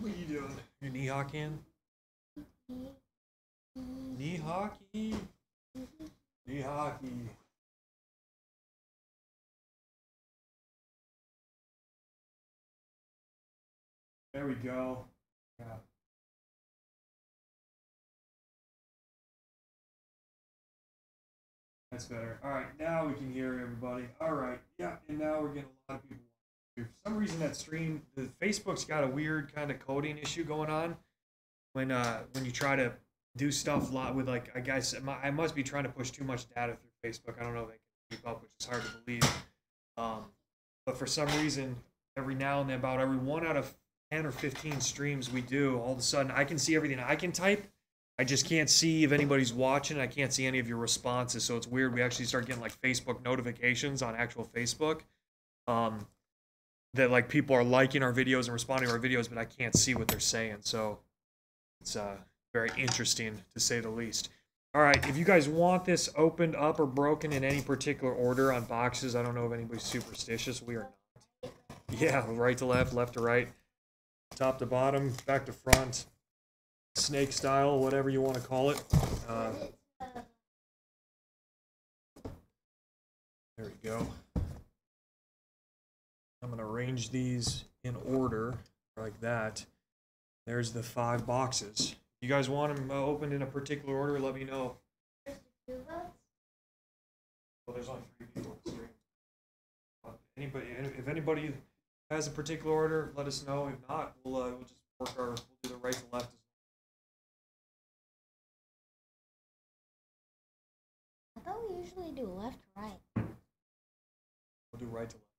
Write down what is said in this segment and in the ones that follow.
What are you doing? Your knee hockeying? Mm-hmm. Knee hockey? Mm-hmm. Knee hockey. There we go. Yeah. That's better. All right, now we can hear everybody. All right, yeah, and now we're getting a lot of people. For some reason, that stream, the Facebook's got a weird kind of coding issue going on when uh when you try to do stuff a lot with like I guess I must be trying to push too much data through Facebook. I don't know if they can keep up, which is hard to believe. Um, but for some reason, every now and then, about every one out of ten or fifteen streams we do, all of a sudden I can see everything I can type. I just can't see if anybody's watching. I can't see any of your responses, so it's weird. We actually start getting like Facebook notifications on actual Facebook. Um, that like people are liking our videos and responding to our videos, but I can't see what they're saying. So it's uh, very interesting to say the least. All right, if you guys want this opened up or broken in any particular order on boxes, I don't know if anybody's superstitious. We are not. Yeah, right to left, left to right, top to bottom, back to front, snake style, whatever you want to call it. Uh, there we go. I'm going to arrange these in order like that. There's the five boxes. You guys want them uh, opened in a particular order? Let me know. Well, there's only three people on the stream. Uh, Anybody, if anybody has a particular order, let us know. If not, we'll uh, we'll just work our we'll do the right to left. I thought we usually do left right. We'll do right to left.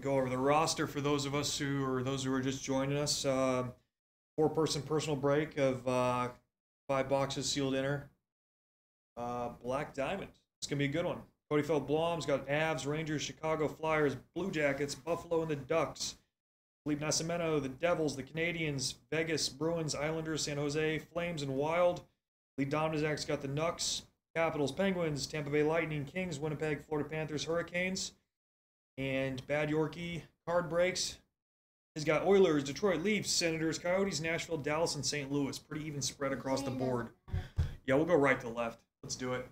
Go over the roster for those of us who or those who are just joining us. Um, four-person personal break of uh, five boxes sealed inner. Uh, Black Diamond. It's gonna be a good one. Cody Feldblom's got Avs, Rangers, Chicago Flyers, Blue Jackets, Buffalo, and the Ducks. Philippe Nascimento, the Devils, the Canadiens, Vegas, Bruins, Islanders, San Jose, Flames, and Wild. Lee Domnazak's got the Nucks, Capitals, Penguins, Tampa Bay Lightning, Kings, Winnipeg, Florida Panthers, Hurricanes. And Bad Yorkie card breaks. He's got Oilers, Detroit Leafs, Senators, Coyotes, Nashville, Dallas, and St. Louis. Pretty even spread across the board. Yeah, we'll go right to left. Let's do it.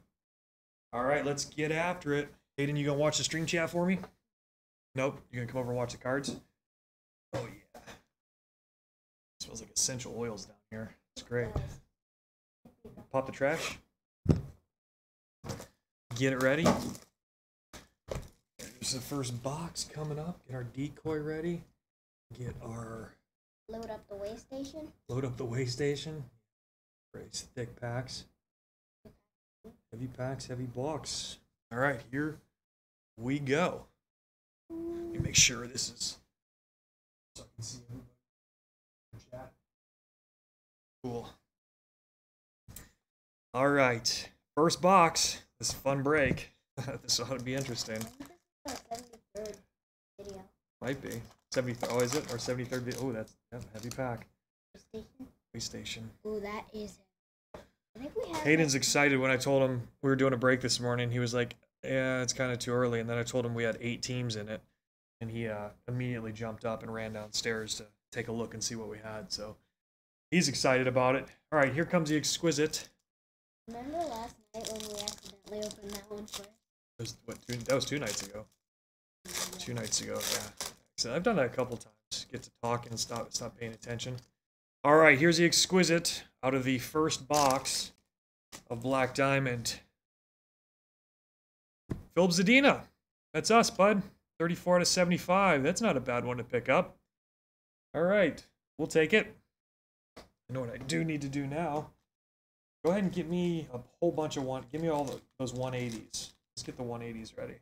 All right, let's get after it. Hayden, you gonna watch the stream chat for me? Nope. You gonna come over and watch the cards? Oh yeah. smells like essential oils down here. It's great. Pop the trash. Get it ready. There's the first box coming up. Get our decoy ready. Get our Load up the way station. load up the way station. Very thick packs. Heavy packs, heavy box. All right, here we go. Let me make sure this is so I can see everybody in chat. Cool. All right, first box. This is a fun break. this ought to be interesting. I think this is the 73rd video. Might be 70. Oh, is it or 73rd? vi- Oh, that's, a heavy pack. Station. Way station. Ooh, that is. I think we have. Hayden's excited when I told him we were doing a break this morning. He was like, "Yeah, it's kind of too early." And then I told him we had eight teams in it, and he uh, immediately jumped up and ran downstairs to take a look and see what we had. So he's excited about it. All right, here comes the exquisite. Remember last night when we accidentally opened that one first? That was, what, two, that was two nights ago. Two nights ago, yeah. So I've done that a couple times. Get to talk and stop stop paying attention. All right, here's the exquisite out of the first box of Black Diamond. Filip Zadina. That's us, bud. 34 out of 75. That's not a bad one to pick up. All right, we'll take it. I know what I do need to do now. Go ahead and get me a whole bunch of one. Give me all the, those 180s. Let's get the 180s ready.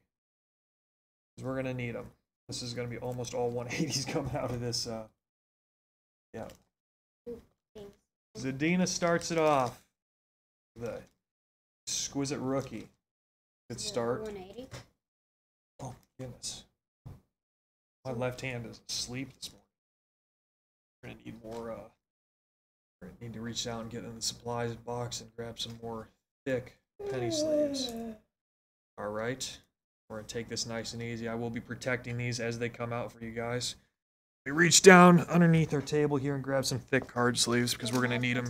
Because we're going to need them. This is going to be almost all 180s coming out of this. Uh, yeah. Zadina starts it off. The exquisite rookie. Good start. 180. Oh, goodness. My left hand is asleep this morning. We're gonna need more. Uh, we're gonna need to reach out and get in the supplies box and grab some more thick penny sleeves. All right. We're gonna take this nice and easy. I will be protecting these as they come out for you guys. We reach down underneath our table here and grab some thick card sleeves because we're gonna need them.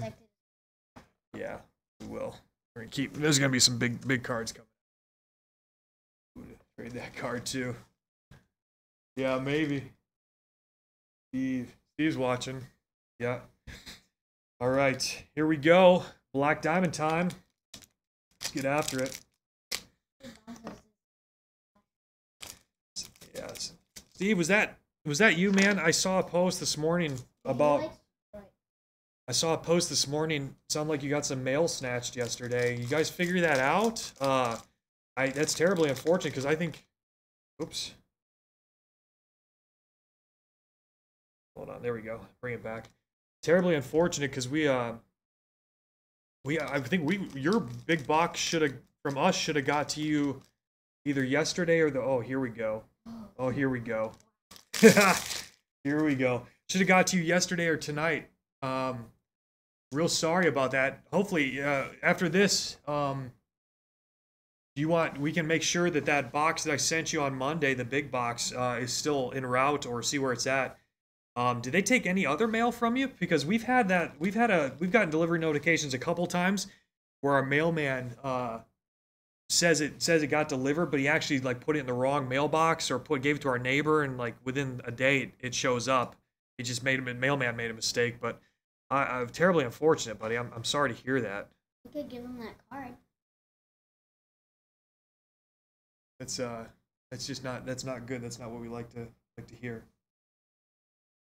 Yeah, we will. We're gonna keep. There's gonna be some big, big cards coming. Trade that card too. Yeah, maybe. Steve. Steve's watching. Yeah. All right, here we go. Black diamond time. Let's get after it. Yes. Steve, was that was that you, man? I saw a post this morning about. I saw a post this morning. Sound like you got some mail snatched yesterday. You guys figure that out? Uh, I that's terribly unfortunate because I think. Oops. Hold on. There we go. Bring it back. Terribly unfortunate because we uh. We I think we your big box should have from us should have got to you either yesterday or the oh here we go. Oh here we go. here we go. Should have got to you yesterday or tonight. Um, real sorry about that. Hopefully, uh, after this, um, do you want we can make sure that that box that I sent you on Monday, the big box, uh, is still en route or see where it's at. Um, did they take any other mail from you? Because we've had that. We've had a. We've gotten delivery notifications a couple times where our mailman uh, says it says it got delivered, but he actually like put it in the wrong mailbox or put gave it to our neighbor, and like within a day it, it shows up. He just made a mailman made a mistake, but I, I'm terribly unfortunate, buddy. I'm I'm sorry to hear that. We could give him that card. That's uh that's just not that's not good. That's not what we like to like to hear.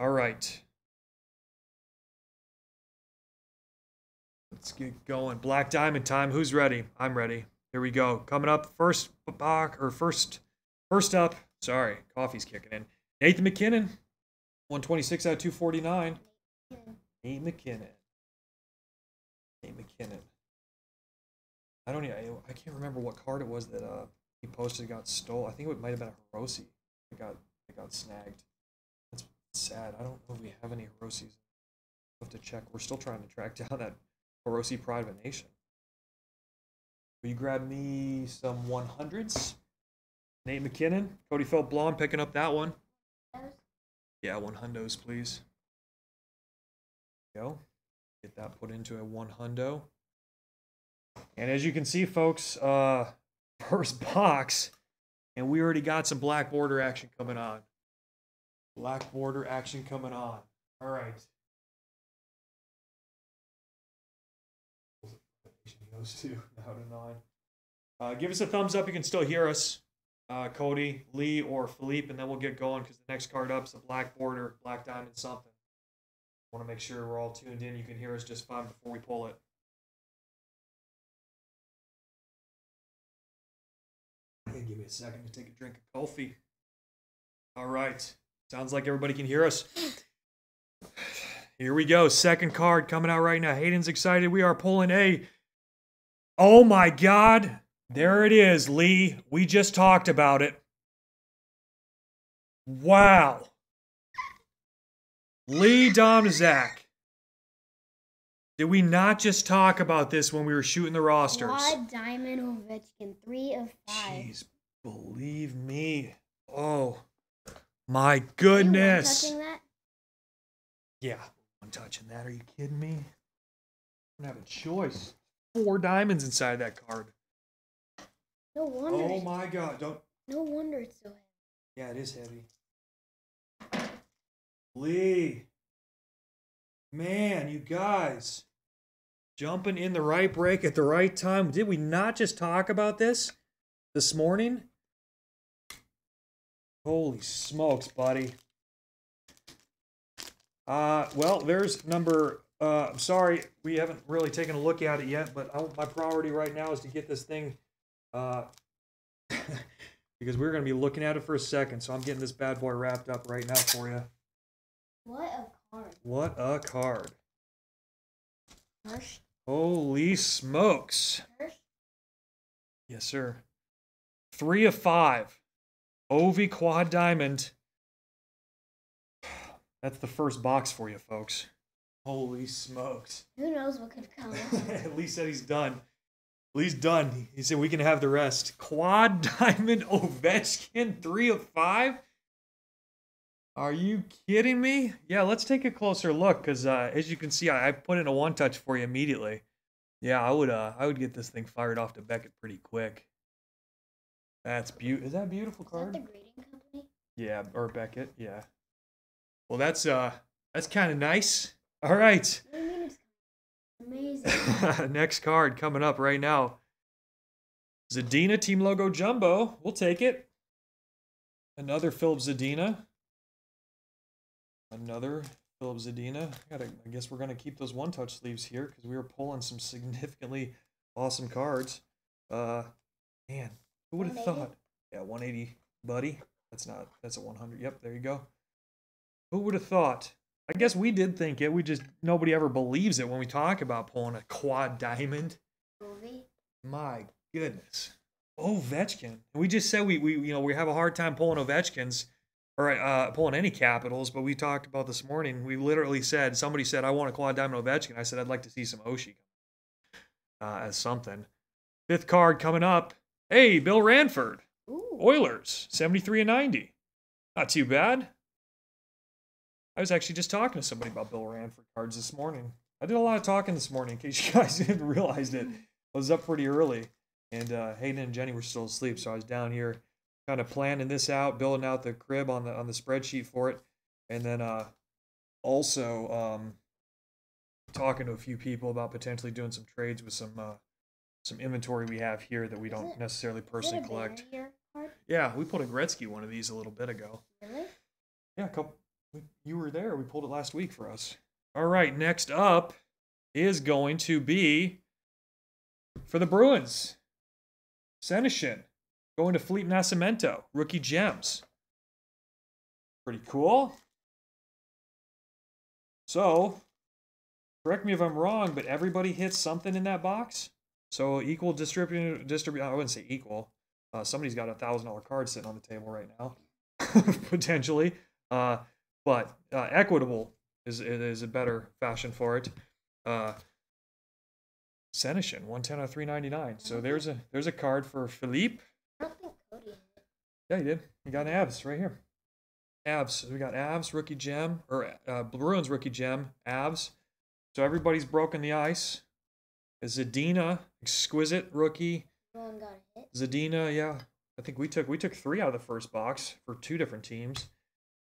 All right. Let's get going. Black Diamond time. Who's ready? I'm ready. Here we go. Coming up first box or first first up. Sorry, coffee's kicking in. Nathan MacKinnon, 126 out of 249. Nate MacKinnon. Nate MacKinnon. I don't. even- I, can't remember what card it was that uh he posted got stole. I think it might have been a Hiroshi. It got it got snagged. That's sad. I don't know if we have any Hiroshi's. We'll have to check. We're still trying to track down that Hiroshi Pride of a Nation. Will you grab me some 100s? Nate MacKinnon, Cody Feldblom picking up that one. Yeah, one hundos, please. Go. Get that put into a one hundo. And as you can see, folks, uh, first box, and we already got some black border action coming on. Black border action coming on. All right. Goes to now to nine. Uh, give us a thumbs up. You can still hear us, uh, Cody, Lee, or Philippe, and then we'll get going because the next card up is a black border, black diamond something. Want to make sure we're all tuned in. You can hear us just fine before we pull it. Give me a second to take a drink of coffee. All right. Sounds like everybody can hear us. Here we go. Second card coming out right now. Hayden's excited. We are pulling a. Oh my God. There it is, Lee. We just talked about it. Wow. Lee Domzak. Did we not just talk about this when we were shooting the rosters? Quad Diamond Ovechkin, three of five. Jeez, believe me. Oh, my goodness. touching that? Yeah, I'm touching that. Are you kidding me? I don't have a choice. Four diamonds inside that card. No wonder. Oh my god! Don't. No wonder it's so heavy. Yeah, it is heavy. Lee. Man, you guys. Jumping in the right break at the right time. Did we not just talk about this this morning? Holy smokes, buddy. Uh, well, there's number. Uh, I'm sorry, we haven't really taken a look at it yet, but I, my priority right now is to get this thing. Uh, because we're going to be looking at it for a second. So I'm getting this bad boy wrapped up right now for you. What a card. What a card. Hirsch. Holy smokes. Hirsch. Yes, sir. Three of five. Ovi quad diamond. That's the first box for you, folks. Holy smokes. Who knows what could come? At least said he's done. At least done. He said we can have the rest. Quad Diamond Ovechkin, three of five. Are you kidding me? Yeah, let's take a closer look because uh, as you can see, I, I put in a one touch for you immediately. Yeah, I would. Uh, I would get this thing fired off to Beckett pretty quick. That's beautiful. Is that a beautiful Is that card? the grading company? Yeah, or Beckett. Yeah. Well, that's uh, that's kind of nice. All right. What do you mean it's amazing? Next card coming up right now. Zadina team logo jumbo. We'll take it. Another Filip Zadina. Another Filip Zadina. I, gotta, I guess we're gonna keep those one touch sleeves here because we were pulling some significantly awesome cards. Uh, man, who would have thought? Yeah, 180, buddy. That's not. That's a 100. Yep, there you go. Who would have thought? I guess we did think it. We just nobody ever believes it when we talk about pulling a quad diamond. Movie? My goodness, Ovechkin. We just said we we you know we have a hard time pulling Ovechkins or uh, pulling any capitals, but we talked about this morning. We literally said somebody said I want a quad diamond Ovechkin. I said I'd like to see some Oshie uh, as something. Fifth card coming up. Hey, Bill Ranford, Ooh. Oilers, seventy three and ninety. Not too bad. I was actually just talking to somebody about Bill Ranford cards this morning. I did a lot of talking this morning, in case you guys didn't realize it. I was up pretty early, and uh, Hayden and Jenny were still asleep, so I was down here kind of planning this out, building out the crib on the on the spreadsheet for it, and then uh, also um, talking to a few people about potentially doing some trades with some uh, some inventory we have here that we don't it- necessarily personally collect. Yeah, we pulled a Gretzky one of these a little bit ago. Really? Yeah, a couple. You were there. We pulled it last week for us. All right, next up is going to be for the Bruins. Senyshyn going to Fleet Nascimento, rookie gems. Pretty cool. So, correct me if I'm wrong, but everybody hits something in that box. So equal distribution, distribute. I wouldn't say equal. Uh, somebody's got a thousand dollar card sitting on the table right now, potentially. Uh, but uh, equitable is is a better fashion for it. Uh, Senyshyn, one ten out of three ninety nine. So there's a there's a card for Philippe. I don't think Cody hit it. Yeah, you did. You got abs right here. Abs. We got abs rookie gem or uh, Bruins rookie gem abs. So everybody's broken the ice. Zadina, exquisite rookie. No one got a hit. Zadina, yeah. I think we took we took three out of the first box for two different teams.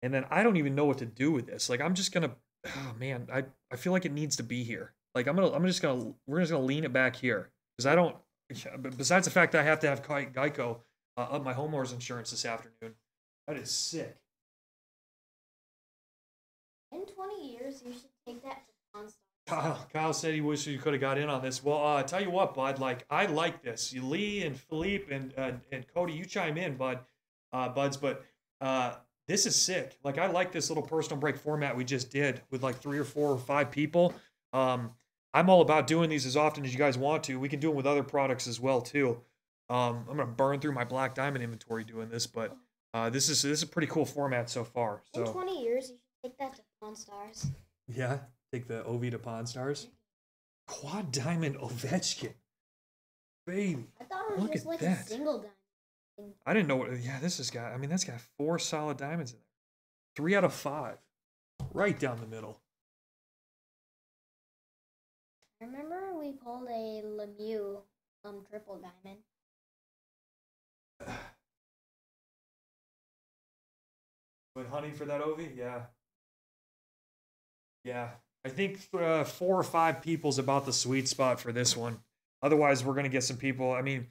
And then I don't even know what to do with this. Like I'm just gonna oh man, I, I feel like it needs to be here. Like I'm gonna I'm just gonna we're just gonna lean it back here. Because I don't but besides the fact that I have to have Geico uh, up my homeowner's insurance this afternoon. That is sick. In 20 years, you should take that to Stars. Kyle, Kyle said he wished he could have got in on this. Well, uh, tell you what, bud. Like I like this. You, Lee and Philippe and uh, and Cody, you chime in, bud, uh, buds. But uh, this is sick. Like I like this little personal break format we just did with like three or four or five people. Um, I'm all about doing these as often as you guys want to. We can do them with other products as well too. Um, I'm gonna burn through my black diamond inventory doing this, but uh, this is this is a pretty cool format so far. In So 20 years, you should take that to Pawn Stars. yeah, take the OV to Pawn Stars. Quad Diamond Ovechkin. Baby. I thought it was Look just at like that. a single diamond. I didn't know what yeah, this has got I mean that's got four solid diamonds in there. Three out of five. Right down the middle. I remember we pulled a Lemieux um triple diamond. But hunting for that OV, yeah. Yeah. I think uh, four or five people's about the sweet spot for this one. Otherwise, we're gonna get some people. I mean,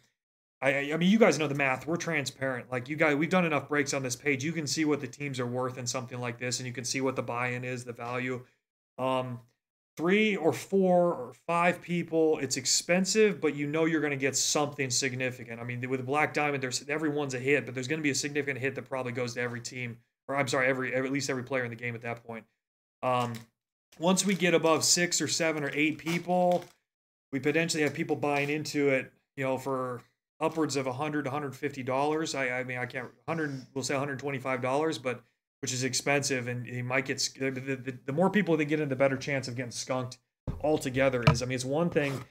I I- mean, you guys know the math. We're transparent. Like you guys, we've done enough breaks on this page. You can see what the teams are worth in something like this, and you can see what the buy-in is, the value. Um, three or four or five people, it's expensive, but you know you're going to get something significant. I mean, with Black Diamond, there's everyone's a hit, but there's going to be a significant hit that probably goes to every team, or I'm sorry, every at least every player in the game at that point. Um, once we get above six or seven or eight people, we potentially have people buying into it, you know, for upwards of 100 150 dollars. I, I mean, I can't 100, we'll say 125 dollars, but which is expensive, and he might get the, the, the more people they get in, the better chance of getting skunked altogether is. I mean, it's one thing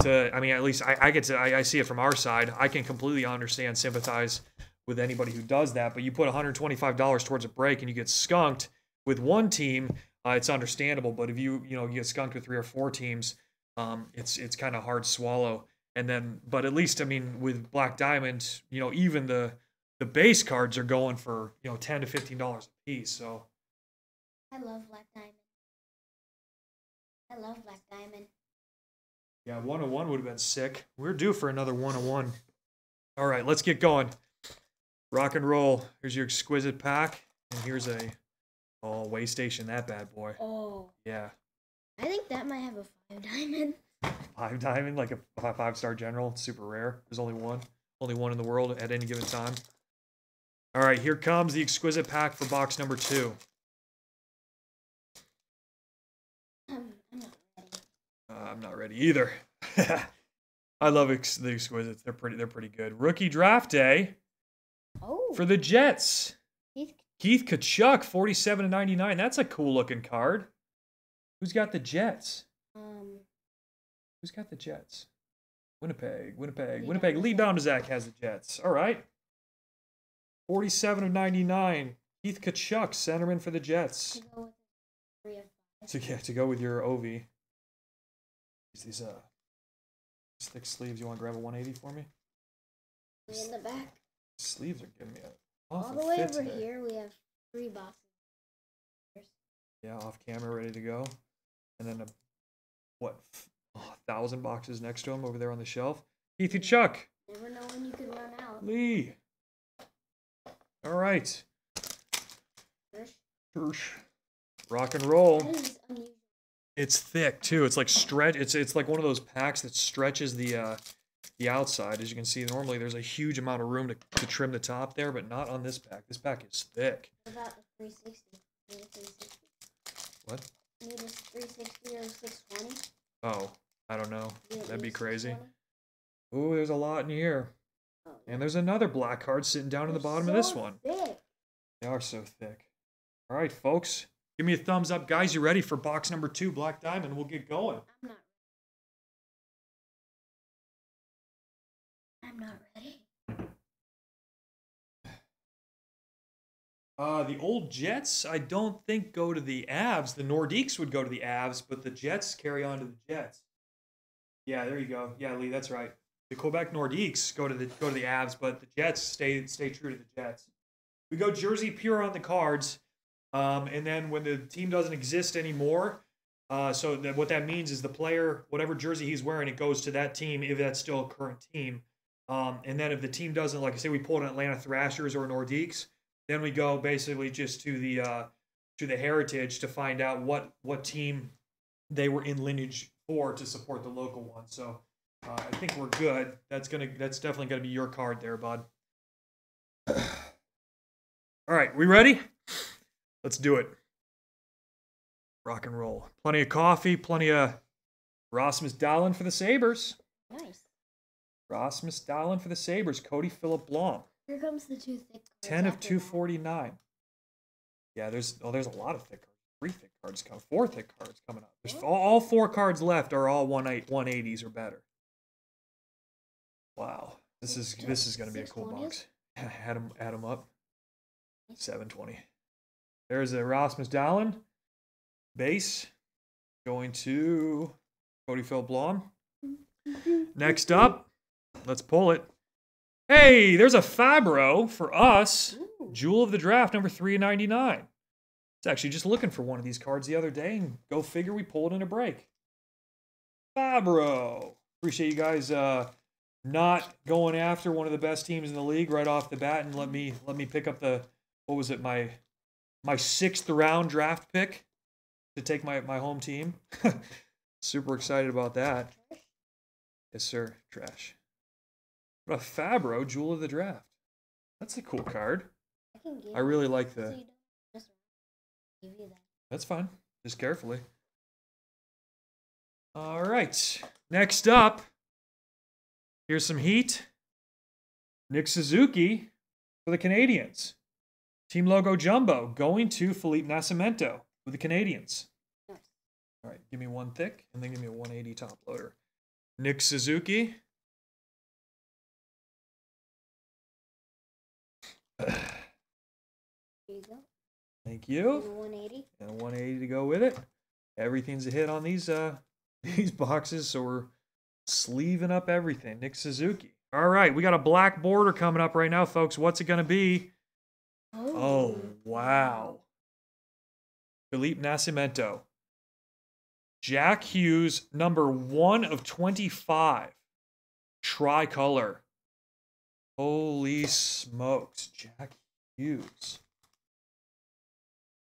to, I mean, at least I, I get to, I, I see it from our side. I can completely understand, sympathize with anybody who does that, but you put $125 towards a break and you get skunked with one team, uh, it's understandable. But if you, you know, you get skunked with three or four teams, um, it's it's kind of hard to swallow. And then, but at least, I mean, with Black Diamond, you know, even the the base cards are going for you know ten to fifteen dollars a piece. So I love Black Diamond. I love Black Diamond. yeah, one on one would have been sick. We're due for another one on one. All right, let's get going. Rock and roll. Here's your exquisite pack, and here's a oh waystation that bad boy. Oh, Yeah, I think that might have a five diamond. Five diamond, like a five star general. It's super rare. There's only one, only one in the world at any given time. All right, here comes the exquisite pack for box number two. I'm, I'm not ready. Uh, I'm not ready either. I love ex- the exquisites. They're pretty. They're pretty good. Rookie draft day Oh, for the Jets. he's Keith Tkachuk, 47 to 99. That's a cool looking card. Who's got the Jets? Who's got the Jets? Winnipeg, Winnipeg, Winnipeg. Lee Domzak. Domzak has the Jets. All right. 47 of 99. Keith Tkachuk, centerman for the Jets. go with three of five. To, yeah, to go with your OV. These, these uh, thick sleeves. You want to grab a 180 for me? In the back. Sleeves are giving me a All the way over today. here, we have three boxes. Yeah, off camera, ready to go. And then a what, a thousand boxes next to him over there on the shelf. Keith Tkachuk. Never know when you could run out. Lee. All right. Tersh. Rock and roll. that is unusual. It's thick too. It's like stretch. It's it's like one of those packs that stretches the uh, the outside. As you can see, normally there's a huge amount of room to, to trim the top there, but not on this pack. This pack is thick. What about the 360? Need a 360? What? Need a 360 or 620? Oh, I don't know. That'd be crazy. 620? Ooh, there's a lot in here. Oh, And there's another black card sitting down in the bottom of this one. They are so thick. All right, folks. Give me a thumbs up, guys. You ready for box number two, Black Diamond? We'll get going. I'm not. I'm not ready. Uh, the old Jets, I don't think go to the Avs. The Nordiques would go to the Avs, but the Jets carry on to the Jets. Yeah, there you go. Yeah, Lee, that's right. The Quebec Nordiques go to the go to the Avs, but the Jets stay stay true to the Jets. We go Jersey pure on the cards, um, and then when the team doesn't exist anymore, uh, so that what that means is the player, whatever jersey he's wearing, it goes to that team if that's still a current team. Um, and then if the team doesn't, like I say, we pulled an Atlanta Thrashers or Nordiques, then we go basically just to the uh, to the heritage to find out what what team they were in lineage for to support the local one. So uh, I think we're good. That's gonna that's definitely gonna be your card there, bud. All right, we ready? Let's do it. Rock and roll. Plenty of coffee, plenty of Rasmus Dahlin for the Sabres. Nice. Rasmus Dahlin for the Sabres. Cody Philip Blom. Here comes the two thick. cards 10 of 249. Yeah, there's oh, there's a lot of thick cards. Three thick cards coming. Four thick cards coming up. There's all, all four cards left are all one eight, 180s or better. Wow. This is this is going to be a cool box. Add them, add them up. 720. There's a Rasmus Dahlin base going to Cody Phil Blom. Next up, let's pull it. Hey, there's a Fabbro for us. Ooh. Jewel of the Draft, number 399. It's actually just looking for one of these cards the other day, and go figure we pulled in a break. Fabbro. Appreciate you guys uh, not going after one of the best teams in the league right off the bat, and let me let me pick up the what was it my my sixth round draft pick to take my my home team. Super excited about that. Yes, sir. Trash. But a Fabbro, Jewel of the Draft. That's a cool card. I can give I really like so you don't mess around. Give you that. That's fine. Just carefully. All right. Next up, here's some heat. Nick Suzuki for the Canadiens. Team logo jumbo going to Felipe Nascimento with the Canadiens. All right, give me one thick and then give me a 180 top loader. Nick Suzuki. Here you go. Thank you. a 180. And 180 to go with it. Everything's a hit on these uh these boxes, so we're sleeving up everything. Nick Suzuki. All right, we got a black border coming up right now, folks. What's it gonna be? Oh, wow. Felipe Nascimento. Jack Hughes, number one of 25. Tricolor. Holy smokes. Jack Hughes.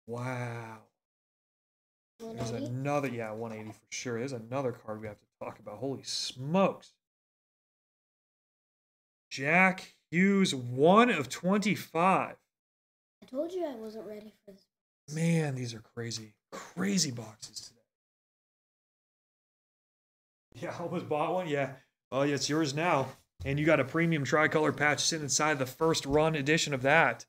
Wow. There's another, yeah, 180 for sure. There's another card we have to talk about. Holy smokes. Jack Hughes, one of 25. I told you I wasn't ready for this. Man, these are crazy, crazy boxes today. Yeah, I almost bought one. Yeah. Oh, yeah, it's yours now. And you got a premium tricolor patch sitting inside the first run edition of that.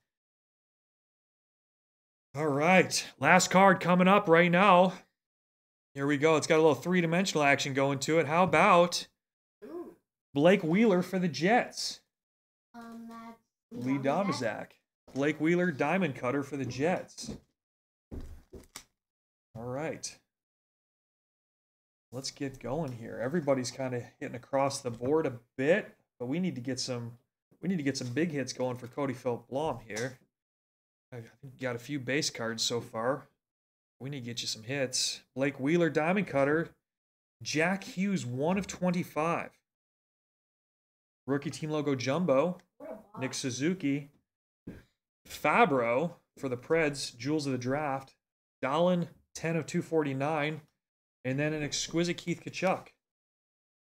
All right. Last card coming up right now. Here we go. It's got a little three dimensional action going to it. How about Ooh. Blake Wheeler for the Jets? Um, Lee Domazak. Blake Wheeler, diamond cutter for the Jets. All right. Let's get going here. Everybody's kind of hitting across the board a bit, but we need to get some we need to get some big hits going for Cody Philip Blom here. I think got a few base cards so far. We need to get you some hits. Blake Wheeler, diamond cutter. Jack Hughes, one of 25. Rookie team logo jumbo. Nick Suzuki, Fabbro for the Preds, Jewels of the Draft, Dolan, 10 of 249, and then an exquisite Keith Tkachuk.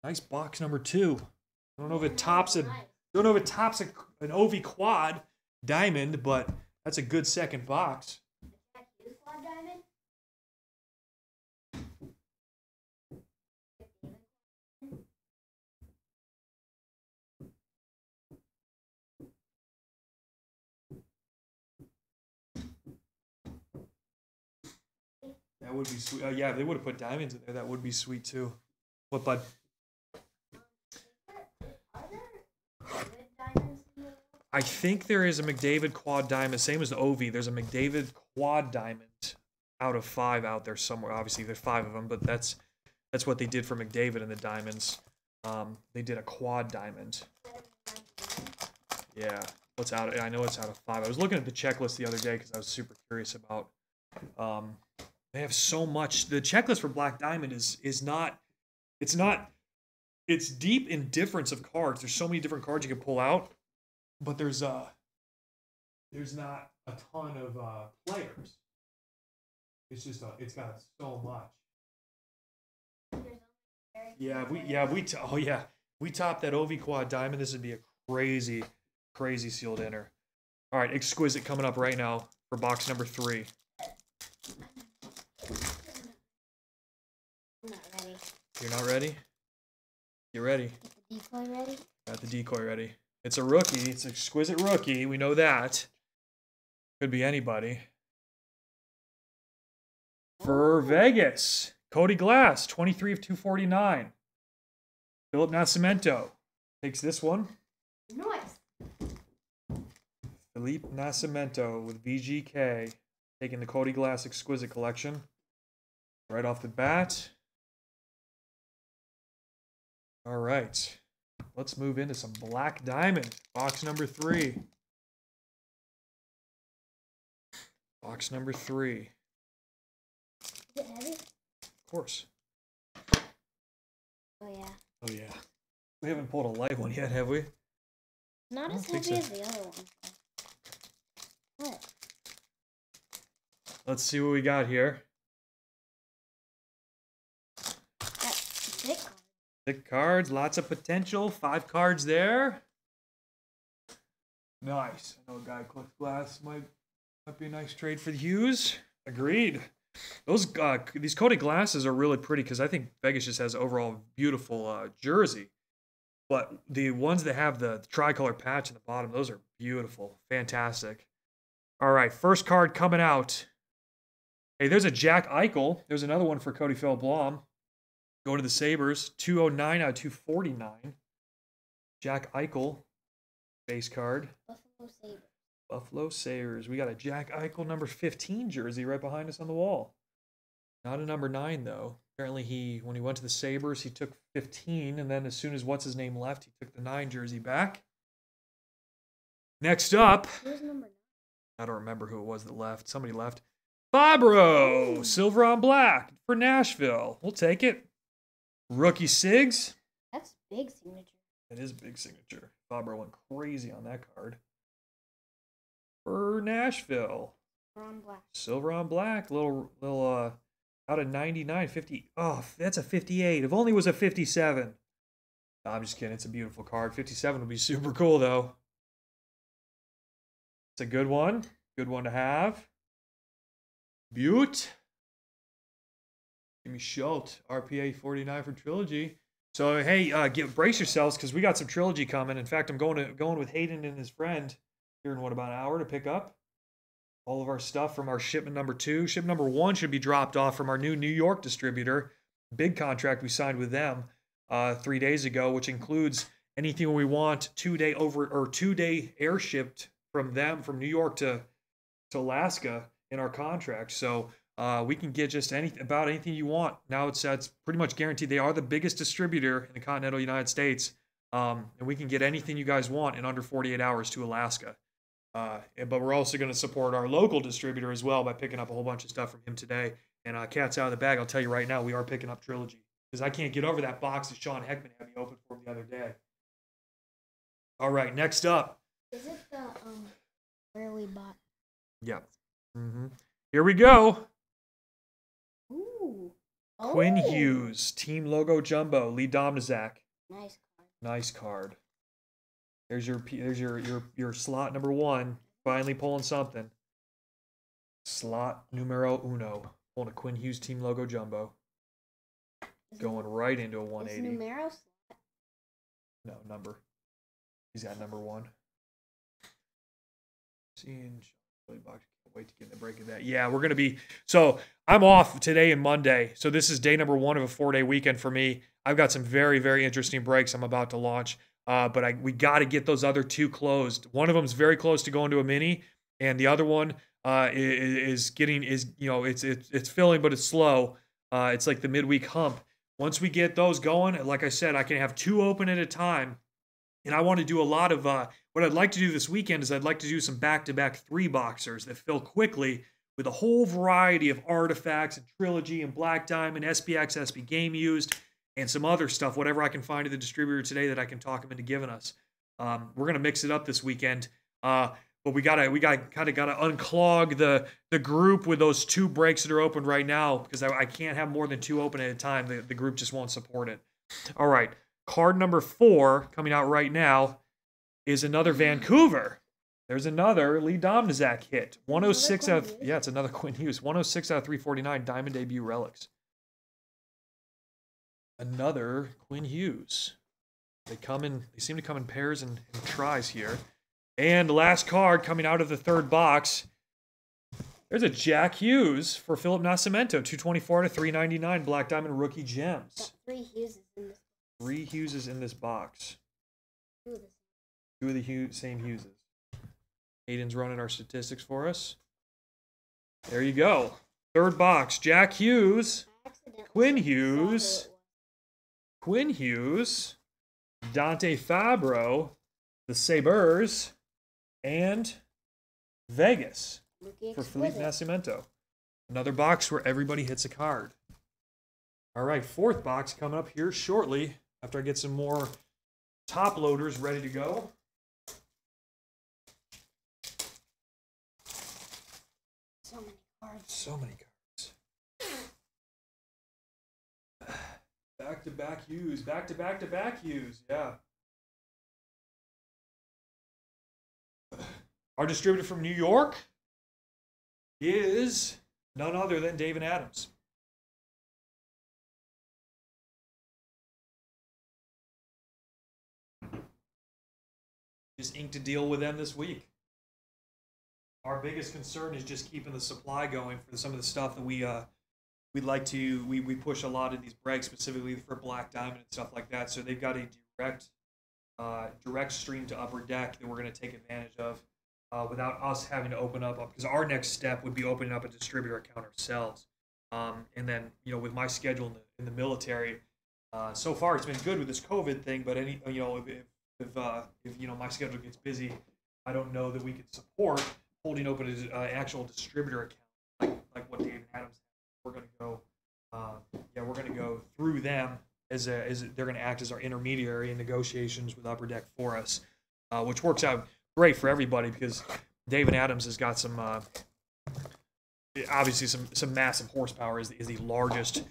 Nice box number two. I don't know if it tops a don't know if it tops a, an OV quad diamond, but that's a good second box. That would be sweet. Uh, yeah, if they would have put diamonds in there. That would be sweet too. What, bud? Are there good diamonds in the I think there is a McDavid quad diamond, same as the OV. There's a McDavid quad diamond out of five out there somewhere. Obviously, there's five of them, but that's that's what they did for McDavid and the diamonds. Um, they did a quad diamond. Yeah, what's out? I know it's out of five. I was looking at the checklist the other day because I was super curious about. Um, they have so much. The checklist for Black Diamond is is not. It's not. It's deep in difference of cards. There's so many different cards you can pull out but there's uh there's not a ton of uh players. It's just uh, it's got so much. Yeah, we yeah we t- oh yeah we top that OV quad diamond. This would be a crazy crazy sealed inner. All right, exquisite coming up right now for box number three. I'm not ready. You're not ready? You ready? Decoy ready? Got the decoy ready. It's a rookie. It's an exquisite rookie. We know that. Could be anybody. For Vegas, Cody Glass, 23 of 249. Philip Nascimento takes this one. Nice. Philippe Nascimento with VGK taking the Cody Glass Exquisite Collection. Right off the bat. All right. Let's move into some Black Diamond. Box number three. Box number three. Is it heavy? Of course. Oh yeah. Oh, yeah. We haven't pulled a light one yet, have we? Not as heavy so. as the other one. What? Let's see what we got here. That's thick. one. Thick cards, lots of potential. Five cards there. Nice. I know a guy collects glass might might be a nice trade for the Hughes. Agreed. Those uh, these coated glasses are really pretty because I think Vegas just has overall beautiful uh, jersey. But the ones that have the tricolor patch in the bottom, those are beautiful, fantastic. All right, first card coming out. Hey, there's a Jack Eichel. There's another one for Cody Phil Blom. Go to the Sabres. 209 out of 249. Jack Eichel, base card. Buffalo Sabres. Buffalo Sabres. We got a Jack Eichel number 15 jersey right behind us on the wall. Not a number nine, though. Apparently, he when he went to the Sabres, he took 15, and then as soon as what's his name left, he took the nine jersey back. Next up? I don't remember who it was that left. Somebody left. Fabbro, silver on black for Nashville. We'll take it. Rookie Sigs. That's big signature. That is big signature. Fabbro went crazy on that card. For Nashville. Ron Black. Silver on black. Little, little, uh, out of 99, 50. Oh, that's a 58. If only it was a 57. No, I'm just kidding. It's a beautiful card. 57 would be super cool, though. It's a good one. Good one to have. Butte. Jimmy Schultz, RPA 49 for Trilogy. So hey, uh, get brace yourselves because we got some Trilogy coming. In fact, I'm going to going with Hayden and his friend here in what about an hour to pick up all of our stuff from our shipment number two. Shipment number one should be dropped off from our new New York distributor. Big contract we signed with them uh, three days ago, which includes anything we want two day over or two day air shipped from them from New York to to Alaska in our contract. So uh, we can get just anything about anything you want. Now it's that's pretty much guaranteed. They are the biggest distributor in the continental United States, um, and we can get anything you guys want in under 48 hours to Alaska. Uh, but we're also going to support our local distributor as well by picking up a whole bunch of stuff from him today. And uh, cat's out of the bag. I'll tell you right now, we are picking up Trilogy because I can't get over that box that Sean Heckman had me open for him the other day. All right, next up. Is it the um where we bought? Yeah. hmm Here we go. Ooh. Quinn Oh, Hughes, team logo jumbo, Lee Domnizak. Nice card. Nice card. There's your there's your your your slot number one. Finally pulling something. Slot numero uno. Pulling a Quinn Hughes team logo jumbo. Is it- Going right into a is 180. numero No number. He's got number one. Seeing Box. Wait to get in the break of that. Yeah, we're gonna be. So I'm off today and Monday. So this is day number one of a four day weekend for me. I've got some very very interesting breaks I'm about to launch. Uh, but I we got to get those other two closed. One of them's very close to going to a mini, and the other one uh, is, is getting is you know it's it's it's filling, but it's slow. Uh, it's like the midweek hump. Once we get those going, like I said, I can have two open at a time, and I want to do a lot of uh, what I'd like to do this weekend is I'd like to do some back-to-back three boxers that fill quickly with a whole variety of artifacts and trilogy and black diamond, SPX, SP game used, and some other stuff, whatever I can find at the distributor today that I can talk them into giving us. Um, we're gonna mix it up this weekend. Uh, but we gotta we got kind of gotta unclog the the group with those two breaks that are open right now because I, I can't have more than two open at a time. The, the group just won't support it. All right, card number four coming out right now is another mm-hmm. Vancouver. There's another Lee Domnazak hit. 106 out. Of, yeah, it's another Quinn Hughes. 106 out of 349 Diamond debut relics. Another Quinn Hughes. They come in. They seem to come in pairs and, and tries here. And last card coming out of the third box. There's a Jack Hughes for Philip Nascimento, 224 to 399 Black Diamond rookie gems. Got three Hughes in this. Three Hugheses in this box. Of this. Two of the Hughes, same Hugheses. Hayden's running our statistics for us. There you go. Third box. Jack Hughes, Quinn saw who it Hughes. Quinn Hughes, Dante Fabbro, the Sabres, and Vegas for Felipe. Nascimento. Another box where everybody hits a card. All right, fourth box coming up here shortly after I get some more top loaders ready to go. So many cards. So many cards. Back to back Hughes. Back to back to back Hughes. Yeah. Our distributor from New York is none other than David Adams. Just inked a deal with them this week. Our biggest concern is just keeping the supply going for some of the stuff that we uh we'd like to we, we push a lot of these breaks specifically for black diamond and stuff like that. So they've got a direct uh, direct stream to upper deck that we're going to take advantage of uh, without us having to open up because our next step would be opening up a distributor account ourselves. Um, and then you know with my schedule in the, in the military uh, so far it's been good with this covid thing but any you know if, if, uh, if you know my schedule gets busy i don't know that we could support holding open an uh, actual distributor account like like what Dave Adams. We're going to go, uh, yeah, we're going to go through them as a, as they're going to act as our intermediary in negotiations with Upper Deck for us, uh, which works out great for everybody because David Adams has got some uh, obviously some some massive horsepower. is is the largest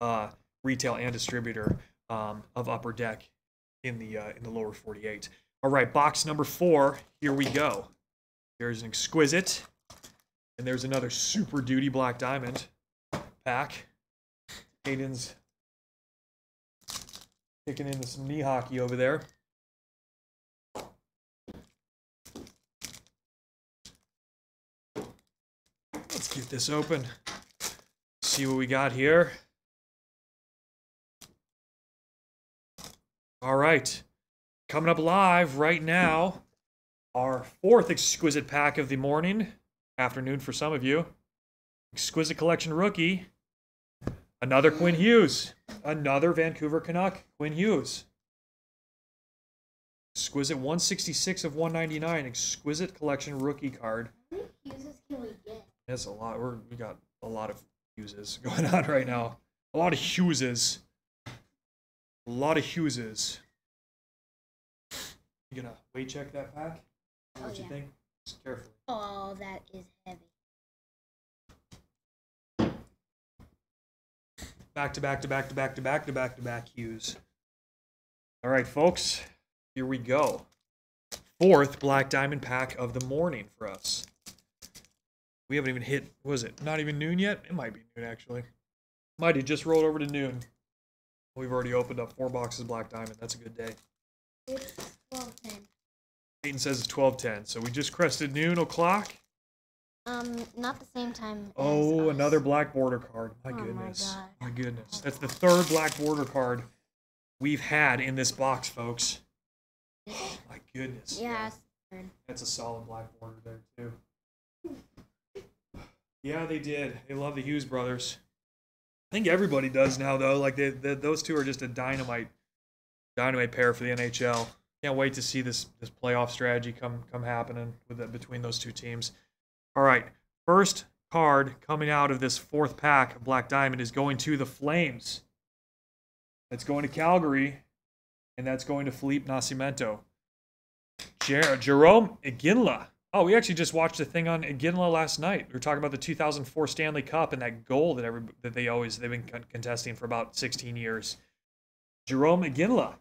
uh, retail and distributor um, of Upper Deck in the uh, in the lower 48. All right, box number four. Here we go. There's an exquisite, and there's another super duty black diamond pack. Hayden's kicking into some knee hockey over there. Let's get this open. See what we got here. All right. Coming up live right now our fourth exquisite pack of the morning, afternoon for some of you. Exquisite collection rookie. Another Quinn Hughes. Another Vancouver Canuck, Quinn Hughes. Exquisite 166 of 199. Exquisite collection rookie card. How many Hugheses can we get? That's a lot. We're, we got a lot of Hugheses going on right now. A lot of Hugheses. A lot of Hugheses. You gonna weight check that pack? Oh, What you yeah. think? Just carefully. Oh, that is heavy. Back to back to back to back to back to back to back Hughes. All right, folks, here we go. Fourth Black Diamond pack of the morning for us. We haven't even hit, was it not even noon yet? It might be noon actually. Might have just rolled over to noon. We've already opened up four boxes of Black Diamond. That's a good day. It's 12 10. Says it's 12:10, so we just crested noon o'clock. Um, not the same time. as Oh, another black border card. My Oh my goodness. God. My, goodness. That's the third black border card we've had in this box, folks. Oh, my goodness. Yeah. That's a solid black border there, too. Yeah, they did. They love the Hughes brothers. I think everybody does now, though. Like, they, they, those two are just a dynamite, dynamite pair for the NHL. Can't wait to see this this playoff strategy come come happening with the, between those two teams. All right, first card coming out of this fourth pack of Black Diamond is going to the Flames. That's going to Calgary, and that's going to Philippe Nascimento. Jer- Jerome Iginla. Oh, we actually just watched a thing on Iginla last night. We were talking about the 2004 Stanley Cup and that goal that every that they always they've been con- contesting for about 16 years. Jerome Iginla,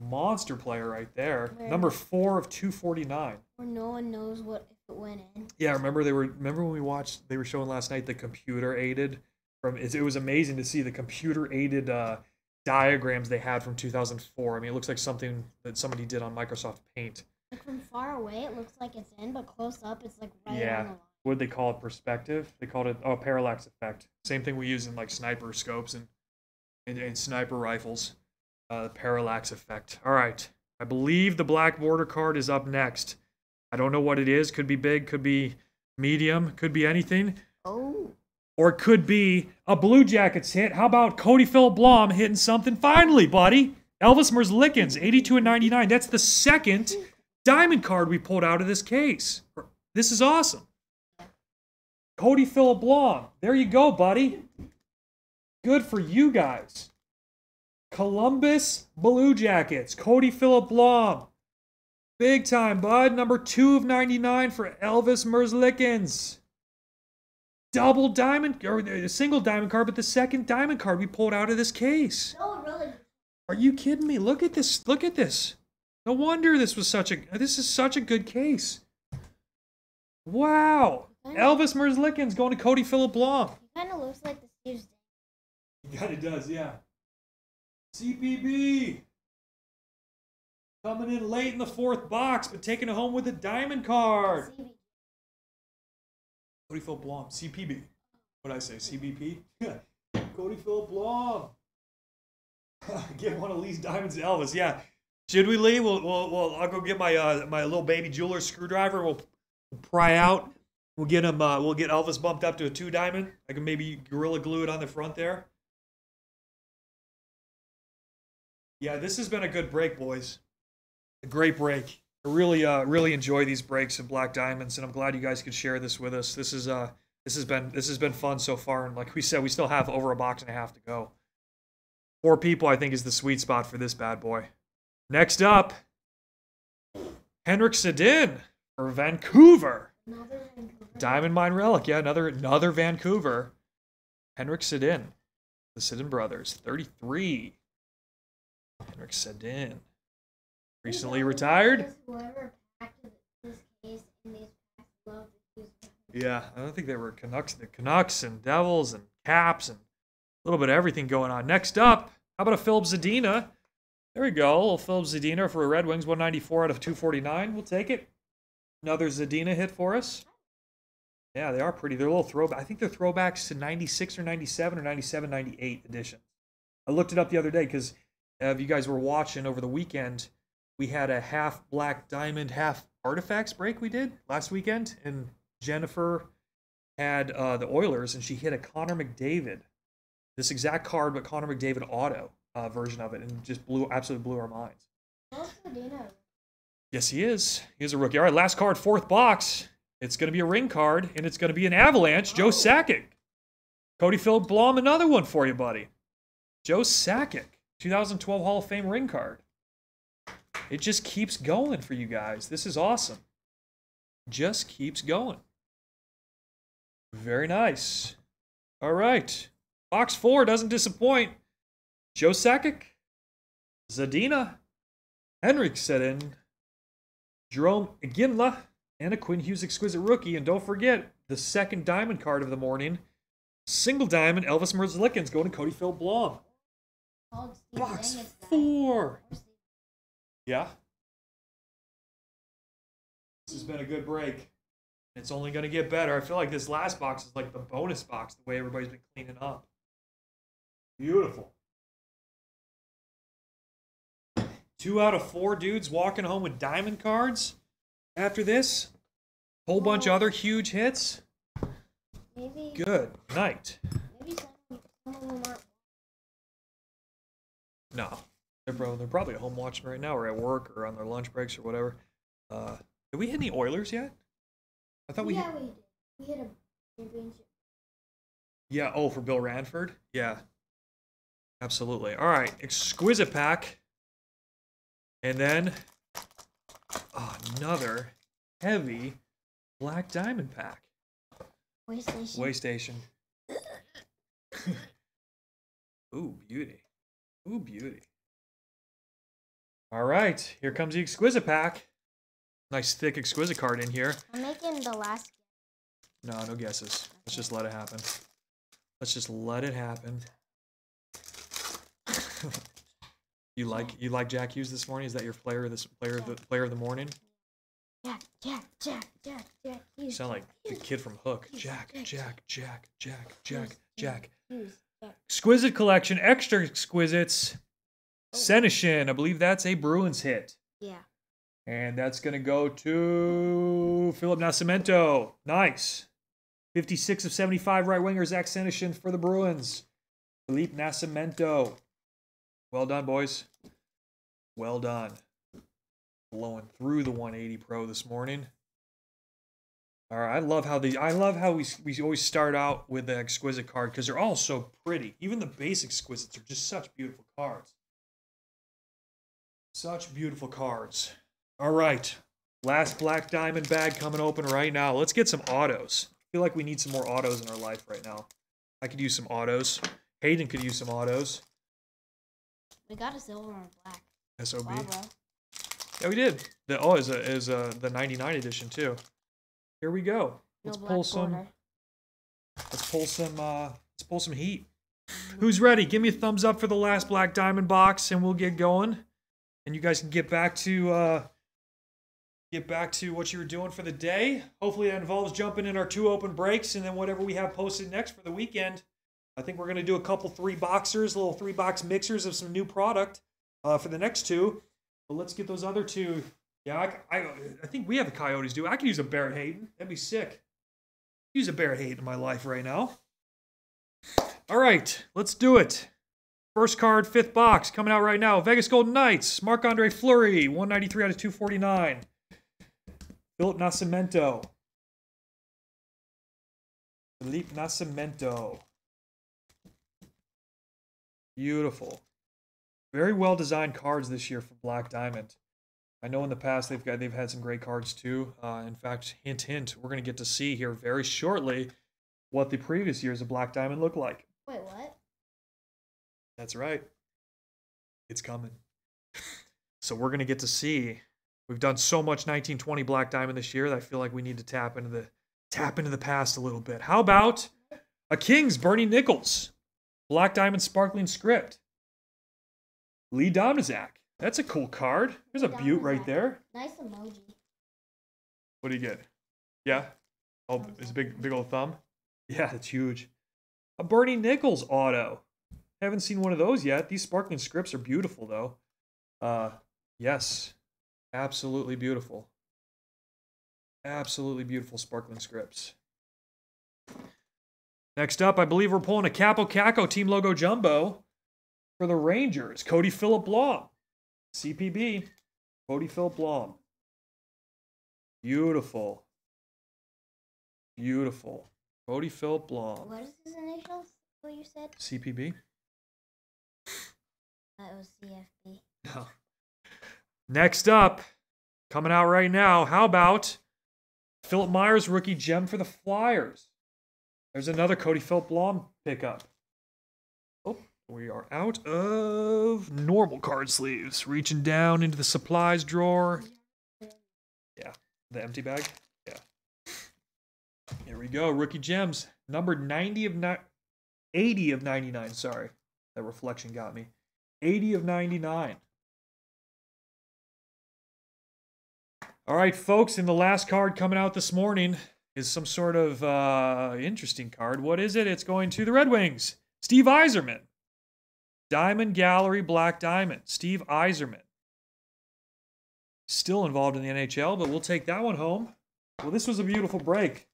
monster player right there. Where? Number four of 249. Where no one knows what if it went in. Yeah, remember they were remember when we watched they were showing last night the computer aided from it, it was amazing to see the computer aided uh, diagrams they had from 2004. I mean, it looks like something that somebody did on Microsoft Paint. Like from far away, it looks like it's in, but close up, it's like right Yeah. on the line. What did they call it? Perspective. They called it oh parallax effect. Same thing we use in like sniper scopes and and, and sniper rifles. Uh, the parallax effect. All right. I believe the black border card is up next. I don't know what it is. Could be big. Could be medium. Could be anything. Oh, Or it could be a Blue Jackets hit. How about Cody Phillip Blom hitting something finally, buddy? Elvis Merzlikins, 82 and 99. That's the second diamond card we pulled out of this case. This is awesome. Cody Phillip Blom. There you go, buddy. Good for you guys. Columbus Blue Jackets. Cody Phillip Blom. Big time, bud. Number two of 99 for Elvis Merzlikins double diamond or a single diamond card, but the second diamond card we pulled out of this case. no, really. Are you kidding me? Look at this. Look at this. No wonder this was such a this is such a good case. Wow. Elvis Merzlikins going to Cody Phillip Blom. He kind of looks like the Steve's Yeah, it does, yeah. CPB. Coming in late in the fourth box, but taking it home with a diamond card. CB. Cody Phil Blom, CPB. What did I say? CBP? Cody Phil Blom. get one of Lee's diamonds Elvis. Yeah. Should we, Lee? We'll, we'll, we'll I'll go get my uh, my little baby jeweler screwdriver. We'll pry out. We'll get him. Uh, we'll get Elvis bumped up to a two diamond. I can maybe gorilla glue it on the front there. Yeah, this has been a good break, boys. A great break. I really, uh, really enjoy these breaks of Black Diamonds, and I'm glad you guys could share this with us. This is, uh, this has been, this has been fun so far, and like we said, we still have over a box and a half to go. Four people, I think, is the sweet spot for this bad boy. Next up, Henrik Sedin for Vancouver. Vancouver. Diamond Mine Relic, yeah, another another Vancouver. Henrik Sedin, the Sedin brothers, 33. Henrik Sedin, recently retired. Yeah, I don't think they were Canucks, the Canucks and Devils and Caps and a little bit of everything going on. Next up, how about a Filip Zadina? There we go, a little Filip Zadina for a Red Wings, 194 out of 249. We'll take it. Another Zadina hit for us. Yeah, they are pretty. They're a little throwback. I think they're throwbacks to 96 or 97 or 97, 98 edition. I looked it up the other day because if you guys were watching over the weekend, we had a half black diamond, half artifacts break we did last weekend, and Jennifer had uh, the Oilers, and she hit a Connor McDavid, this exact card, but Connor McDavid auto uh, version of it, and just blew absolutely blew our minds. Yes, he is. He is a rookie. All right, last card, fourth box. It's going to be a ring card, and it's going to be an Avalanche. Joe Sakic. Cody Philip Blom, another one for you, buddy. Joe Sakic, 2012 Hall of Fame ring card. It just keeps going for you guys. This is awesome. Just keeps going. Very nice. All right. Box four doesn't disappoint. Joe Sakic, Zadina, Henrik Sedin, Jerome Iginla, and a Quinn Hughes exquisite rookie. And don't forget the second diamond card of the morning. Single diamond Elvis Merzlikins going to Cody Phil Blom. Called Steve Box four. Yeah. This has been a good break. It's only going to get better. I feel like this last box is like the bonus box, the way everybody's been cleaning up. Beautiful. Two out of four dudes walking home with diamond cards after this. Whole bunch of other huge hits. Maybe, Good night. No, they're probably, they're probably at home watching right now, or at work, or on their lunch breaks, or whatever. Uh, did we hit any Oilers yet? I thought we. yeah, we did. We hit a championship. Yeah. Oh, for Bill Ranford. Yeah. Absolutely. All right. Exquisite pack, and then oh, another heavy black diamond pack. Way station. Way station. Ooh, beauty. Ooh, beauty. All right, here comes the exquisite pack. Nice thick exquisite card in here. I'm making the last. No, no guesses. Let's just let it happen. Let's just let it happen. you like you like Jack Hughes this morning? Is that your player this player of the player of the morning? Jack, Jack, Jack, Jack, Jack. You Hughes, sound like the kid from Hook. Jack, Jack, Jack, Jack, Jack, Jack, Hughes, Jack, Jack. Hughes, Jack. Exquisite collection, Extra exquisites. Oh. Senyshyn, I believe that's a Bruins hit. Yeah. And that's going to go to Philip Nascimento. Nice. 56 of 75 right winger, Zach Senyshyn for the Bruins. Philippe Nascimento. Well done, boys. Well done. Blowing through the 180 Pro this morning. All right, I love how the I love how we we always start out with the exquisite card because they're all so pretty. Even the base exquisites are just such beautiful cards. Such beautiful cards. All right. Last black diamond bag coming open right now. Let's get some autos. I feel like we need some more autos in our life right now. I could use some autos. Hayden could use some autos. We got a silver and black. SOB. Wow. Yeah, we did. The oh, is a is a the 99 edition too. Here we go. Let's black pull some border. let's pull some uh let's pull some heat. Who's ready? Give me a thumbs up for the last black diamond box and we'll get going. And you guys can get back to uh get back to what you were doing for the day. Hopefully, that involves jumping in our two open breaks and then whatever we have posted next for the weekend. I think we're going to do a couple three boxers, little three box mixers of some new product uh, for the next two. But let's get those other two. Yeah, I, I, I think we have the Coyotes do. I could use a Barrett Hayton. That'd be sick. Use a Barrett Hayton in my life right now. All right, let's do it. First card, fifth box, coming out right now. Vegas Golden Knights, Marc Andre Fleury, 193 out of 249. Philip Nascimento. Philippe Nascimento. Beautiful. Very well designed cards this year for Black Diamond. I know in the past they've got they've had some great cards too. Uh, in fact, hint hint, we're going to get to see here very shortly what the previous years of Black Diamond look like. Wait, what? That's right. It's coming. So we're going to get to see. We've done so much 1920 Black Diamond this year that I feel like we need to tap into the tap into the past a little bit. How about a Kings Bernie Nicholls, Black Diamond Sparkling Script, Lee Domizak. That's a cool card. There's a butte right there. Nice emoji. What do you get? Yeah. Oh, it's a big, big old thumb. Yeah, it's huge. A Bernie Nicholls auto. Haven't seen one of those yet. These sparkling scripts are beautiful, though. Uh, yes, absolutely beautiful. Absolutely beautiful sparkling scripts. Next up, I believe we're pulling a Kaapo Kakko team logo jumbo for the Rangers. Cody Phillip Blom, CPB. Cody Phillip Blom. Beautiful. Beautiful. Cody Phillip Blom. What is his initials? What you said? CPB? That uh, was CFB. No. Next up, coming out right now, how about Philippe Myers rookie gem for the Flyers? There's another Cody Phillip Blom pickup. We are out of normal card sleeves. Reaching down into the supplies drawer. Yeah, the empty bag. Yeah. Here we go. Rookie gems. Number 90 of ni- 80 of 99. Sorry. That reflection got me. 80 of 99. All right, folks, and the last card coming out this morning is some sort of uh, interesting card. What is it? It's going to the Red Wings. Steve Yzerman. Diamond Gallery Black Diamond. Steve Yzerman. Still involved in the NHL, but we'll take that one home. Well, this was a beautiful break.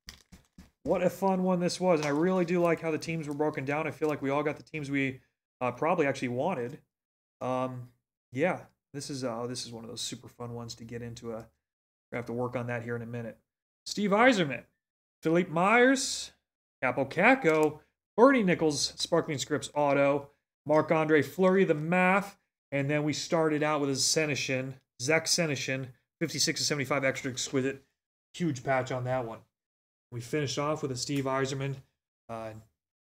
What a fun one this was. And I really do like how the teams were broken down. I feel like we all got the teams we uh, probably actually wanted. Um, yeah, this is uh, this is one of those super fun ones to get into. A, we have to work on that here in a minute. Steve Yzerman, Philippe Myers, Kaapo Kakko, Bernie Nicholls, Sparkling Scripts Auto, Marc Andre Fleury, the math, and then we started out with a Senyshyn, Zach Senyshyn, 56 to 75 extra exquisite. Huge patch on that one. We finished off with a Steve Yzerman. Uh,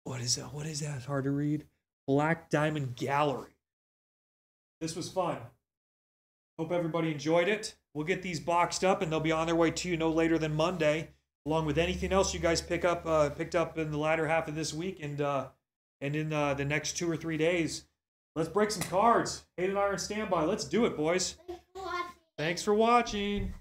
what is that? What is that? Hard to read. Black Diamond Gallery. This was fun. Hope everybody enjoyed it. We'll get these boxed up and they'll be on their way to you no later than Monday, along with anything else you guys pick up uh, picked up in the latter half of this week and uh, and in uh, the next two or three days. Let's break some cards. Hayden and I are in standby. Let's do it, boys. Thanks for watching. Thanks for watching.